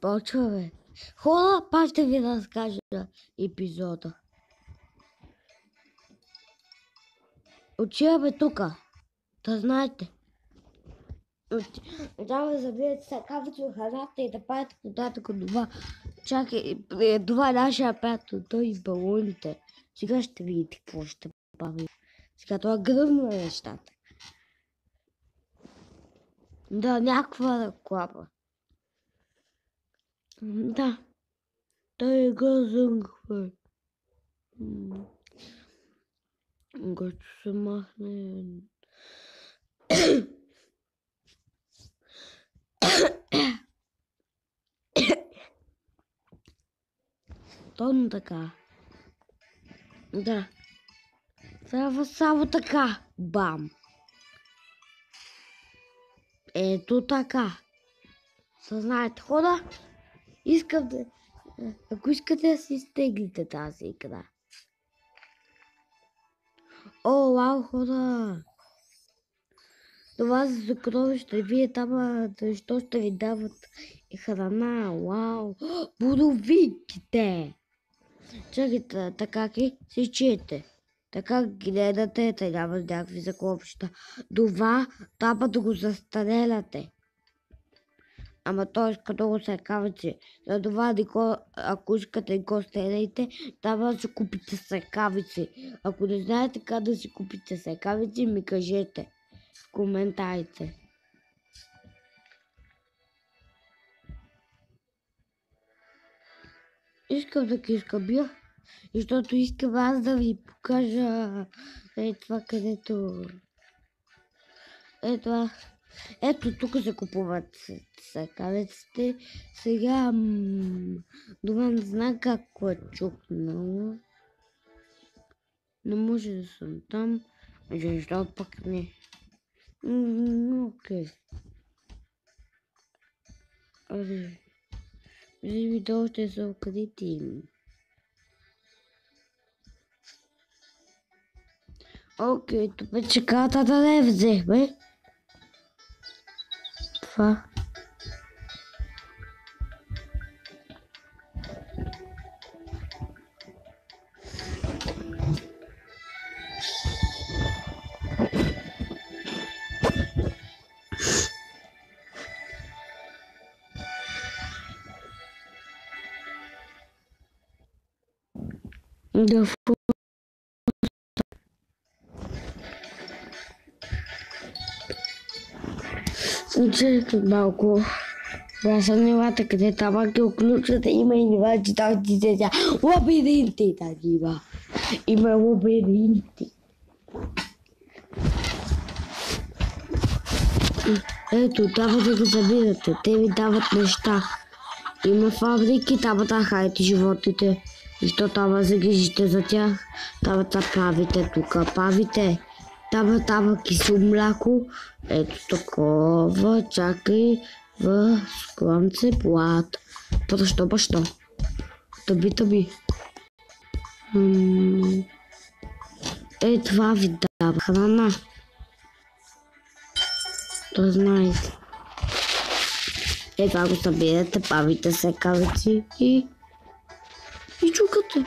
Почва, бе. Хора, пак ще ви разкажа епизода. Отива бе тука. Да знаете. Трябва да забиете в храната и да правите податък от това. Чакай, е, това е нашия приятел, той и балоните. Сега ще видите какво ще прави. Сега това гръмна нещата. Да, някаква клапа. Да. Той грозен хвър. Като се махне... Точно така. Да. Трябва само така. Бам. Ето така. Съзнаете хора. Искам да... Ако искате да си изтеглите тази игра. О, вау, хора! Това за съкровище. Вие там, защо ще ви дават храна? Вау! Будовиките! Чакайте, така ки си чете. Така гледате, трябва някакви закопища. Това трябва да го застреляте. Ама той иска да го се кавици. За това, ако искате го стреляйте, трябва да си купите секавици. Ако не знаете как да си купите секавици, ми кажете в коментарите. Искам да ги изкъбя, защото искам аз да ви покажа е това, където... Е това. Ето тук се купуват сакавеците. Сега дома не знам как е чукнало. Не може да съм там. Защо пък не? Окей. Аре. Видео ще са открити. Окей, тук чеката да не взехме това. Да, Чакай малко. Нивата, къде там ги оключвате, има и нива, че там ти се тя. Лабиринти тази има. Има лабиринти. Ето, трябва да ги забирате. Те ви дават неща. Има фабрики, трябва да хайте животите. И що трябва да грижите за тях, трябва да правите тук. Правите. Дава, дава кисело мляко. Ето такова. Чакай в склонце плат. Защо, защо? Тъби, тъби. Е, това ви дава храна. То знаете. Е, това го събирате, павите се кавици и... И чукате.